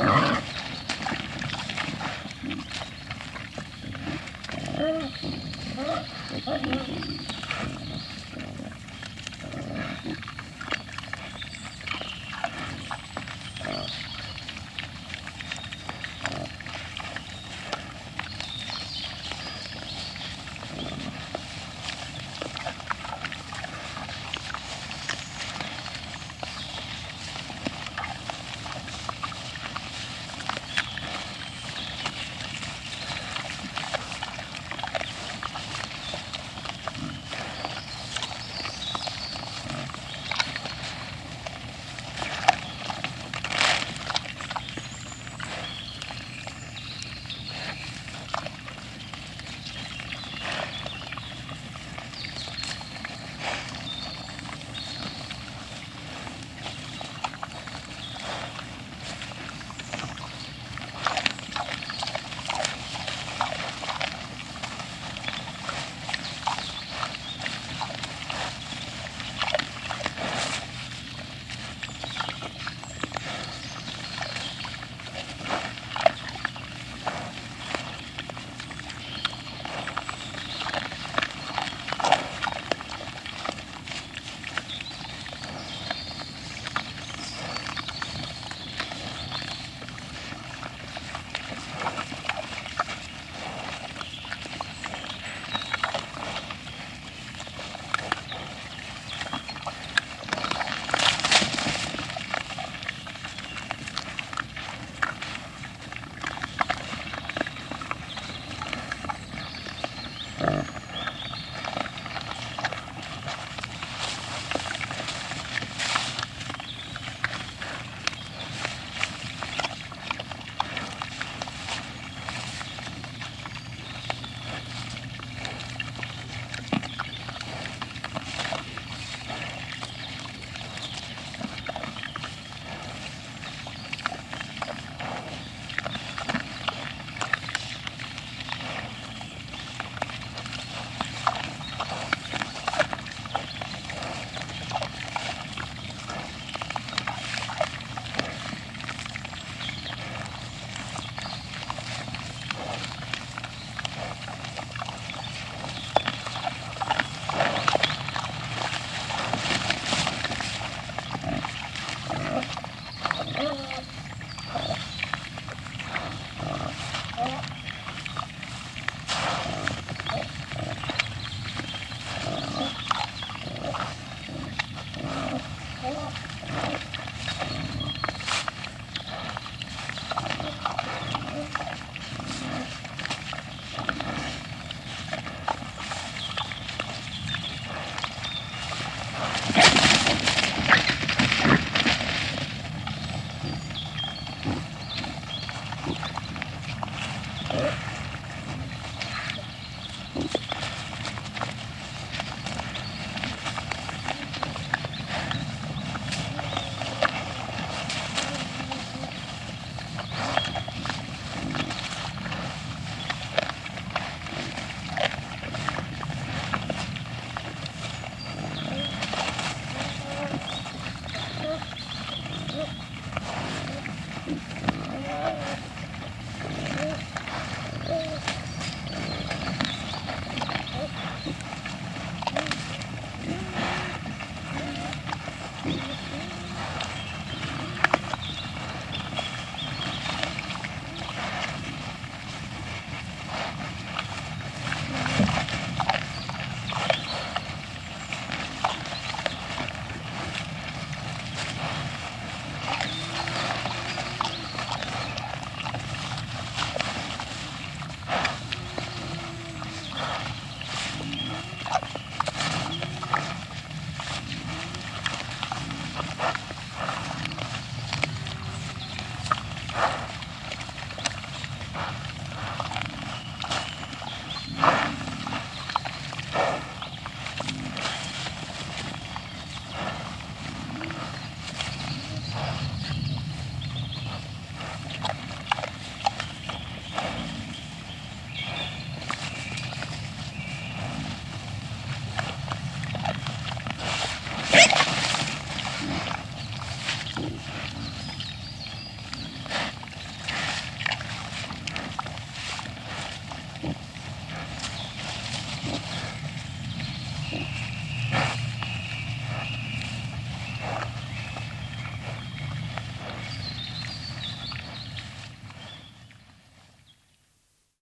All right. Uh-huh. All right.